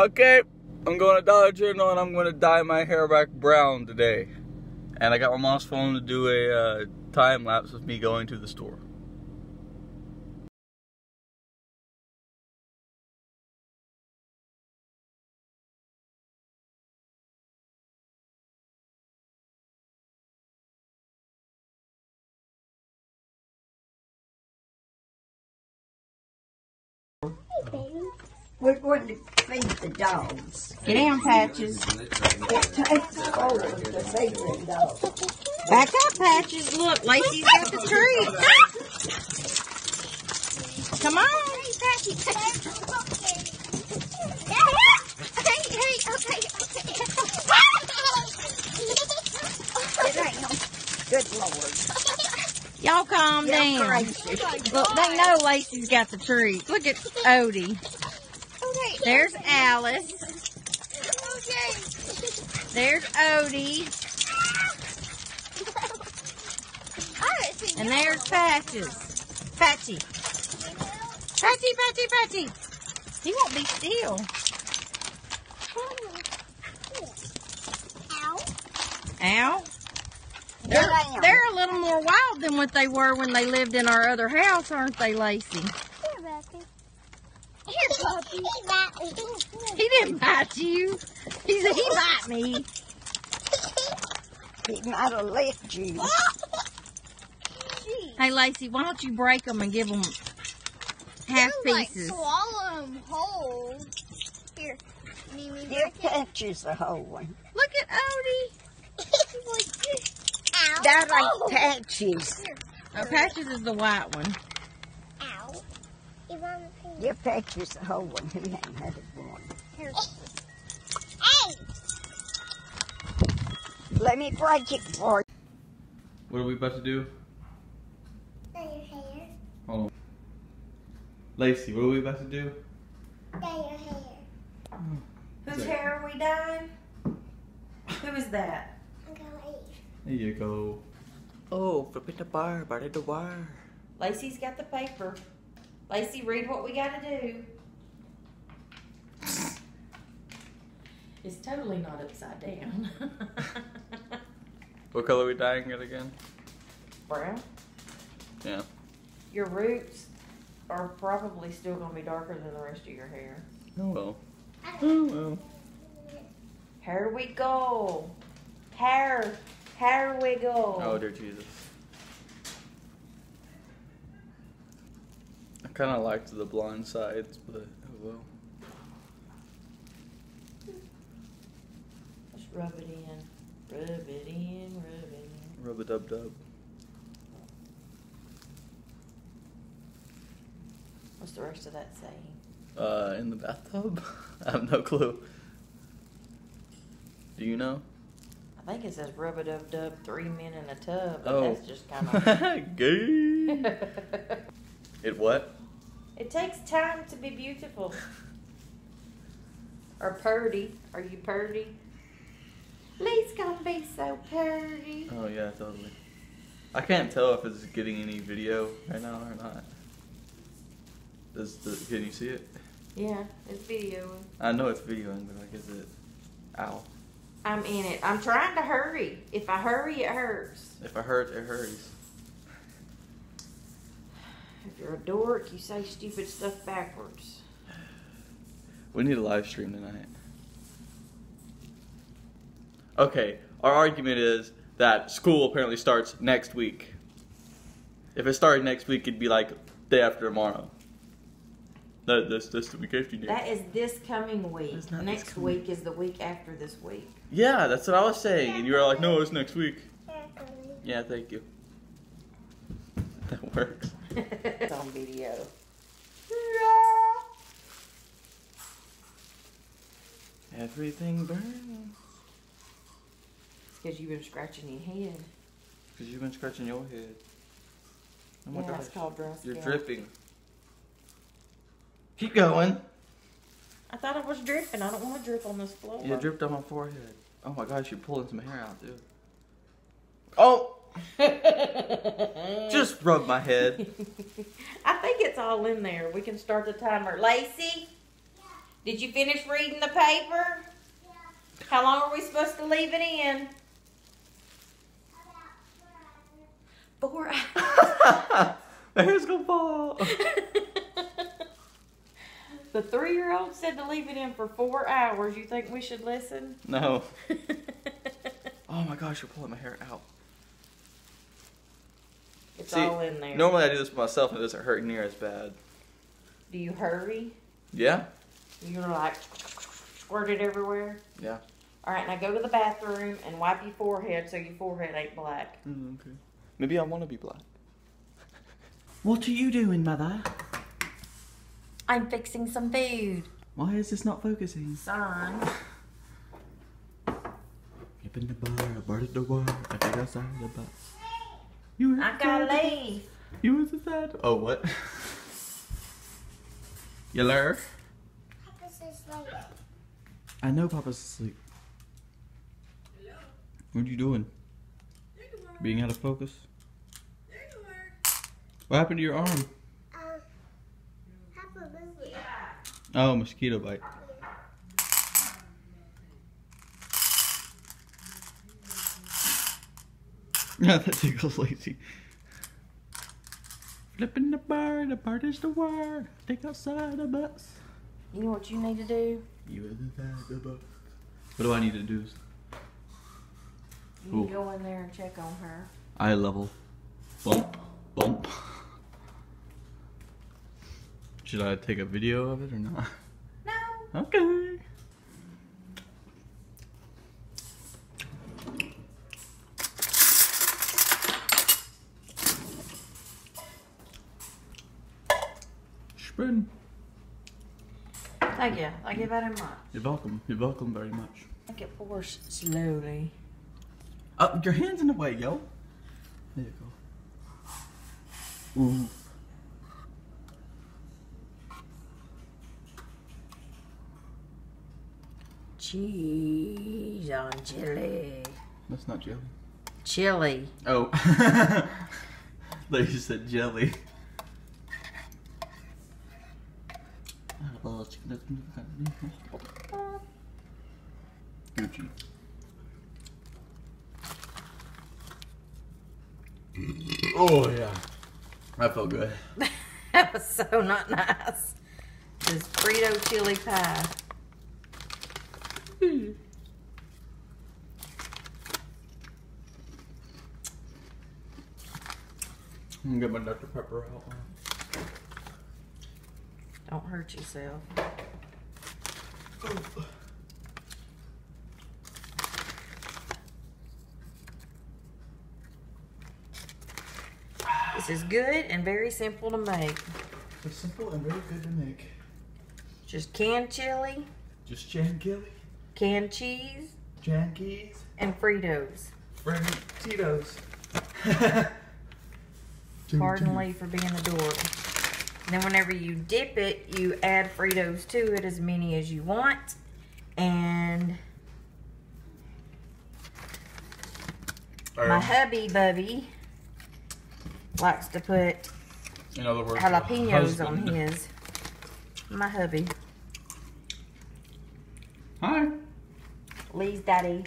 Okay, I'm going to Dollar General and I'm going to dye my hair back brown today. And I got my mom's phone to do a uh, time lapse of me going to the store. We're going to feed the dogs. Get down, Patches. It takes to feed the dogs. Back up, Patches. Look, Lacey's got the treat. Come on. Good Lord. Y'all calm down. Look, they know Lacey's got the treat. Look at Odie. There's Alice. There's Odie. And there's Patches. Patchy. Patchy, Patchy, Patchy. He won't be still. Ow. Ow. They're, they're a little more wild than what they were when they lived in our other house, aren't they, Lacey? He didn't bite you. He said he bite me. He might have licked you. Hey, Lacey, why don't you break them and give them half pieces? Like, swallow them whole. Here, Mimi, Your catches a whole one. Look at Odie. Ow. That ain't oh. patches. Oh, Patches is the white one. Ow. You want to Your patches a whole one. He ain't had it one. Hey! Let me break it for you. What are we about to do? Dye your hair. Hold on. Lacey, what are we about to do? Dye your hair. Whose hair are we dyeing? Who is that? I'm gonna eat. There you go. Oh, flipping the bar, bar the wire. Lacey's got the paper. Lacey, read what we got to do. It's totally not upside down. What color are we dyeing it again? Brown. Yeah. Your roots are probably still going to be darker than the rest of your hair. Oh well. Oh well. Hair wiggle. Hair. Hair wiggle. Oh dear Jesus. Kind of liked the blonde sides, but oh well. Just rub it in. Rub it in. Rub it in. Rub a dub dub. What's the rest of that saying? Uh, in the bathtub? I have no clue. Do you know? I think it says rub a dub dub, three men in a tub, but Oh. that's just kind of. Gay. It what? It takes time to be beautiful. Or purdy. Are you purdy? Lee's gonna be so purdy. Oh yeah, totally. I can't tell if it's getting any video right now or not. Does the, can you see it? Yeah, it's videoing. I know it's videoing, but like, is it? Ow! I'm in it. I'm trying to hurry. If I hurry, it hurts. If I hurt, it hurries. If you're a dork, you say stupid stuff backwards. We need a live stream tonight. Okay, our argument is that school apparently starts next week. If it started next week, it'd be like day after tomorrow. That this this the week after next. That is this coming week. It's not this Next coming week is the week after this week. Yeah, that's what I was saying, and you were like, "No, it's next week." Yeah, thank you. That works. it's on video. Everything burns because you've been scratching your head. because you've been scratching your head. Oh my yeah, gosh, that's called dry you're scalp. dripping. Keep going. I thought it was dripping. I don't want to drip on this floor. You dripped on my forehead. Oh my gosh, you're pulling some hair out, dude. Oh, just rub my head. I think it's all in there. We can start the timer. Lacey, Did you finish reading the paper? Yeah. How long are we supposed to leave it in? Four hours. My hair's gonna fall. the three year old said to leave it in for four hours. You think we should listen? No. Oh my gosh, you're pulling my hair out. It's See, all in there. Normally I do this myself and it doesn't hurt near as bad. Do you hurry? Yeah? You're like squirt it everywhere? Yeah. All right, now go to the bathroom and wipe your forehead so your forehead ain't black. Mm, okay. Maybe I want to be black. What are you doing, mother? I'm fixing some food, Why is this not focusing? son. Open the bar, bar the door, I think outside the bus. You I gotta leave. You was sad. Oh, what? you love? Papa's asleep. I know Papa's asleep. Hello? What are you doing? Being out of focus? What happened to your arm? Uh, Papa movie. Oh, mosquito bite. Yeah, that tickles lazy. Flipping the bar, the bar is the word. Take outside the bus. You know what you need to do? You is inside the bus. What do I need to do? You need go in there and check on her. Eye level. Bump. Bump. Should I take a video of it or not? No. Okay. Thank you. Thank you very much. You're welcome. You're welcome very much. I it pours slowly. Oh, your hand's in the way, yo. There you go. Ooh. Cheese on chili. That's not jelly. Chili. Oh. they just said jelly. Gucci. Oh yeah. That felt good. that was so not nice. This Frito chili pie. Hmm. I'm gonna get my Dr. Pepper out. Don't hurt yourself. This is good and very simple to make. It's simple and very good to make. Just canned chili, Just canned chili. canned cheese, Jan Keys, and Fritos. Fritos. Pardon Lee for being a dork. And then whenever you dip it, you add Fritos to it as many as you want. And my hubby bubby likes to put In other words, jalapenos on his. My hubby. Hi. Lee's daddy.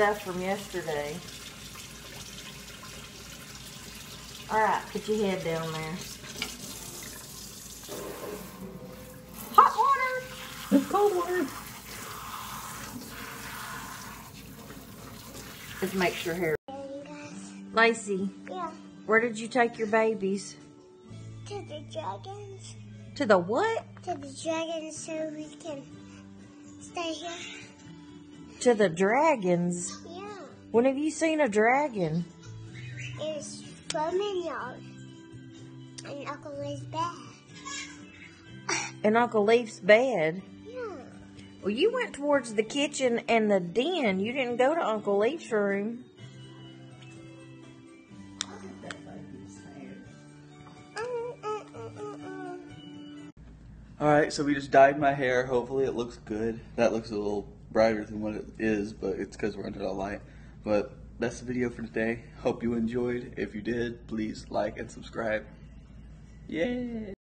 Stuff from yesterday. Alright, put your head down there. Hot water! It's cold water. Let's make sure hair. And guys, Lacey, yeah, where did you take your babies? to the dragons. To the what? To the dragons so we can stay here. To the dragons. Yeah, When have you seen a dragon? it's from in yard. And Uncle is bed. In Uncle Leaf's bed. Yeah. Well, you went towards the kitchen and the den. You didn't go to Uncle Leaf's room. Alright, so we just dyed my hair. Hopefully it looks good. That looks a little brighter than what it is, but it's because we're under the light. But that's the video for today. Hope you enjoyed. If you did, please like and subscribe. Yay!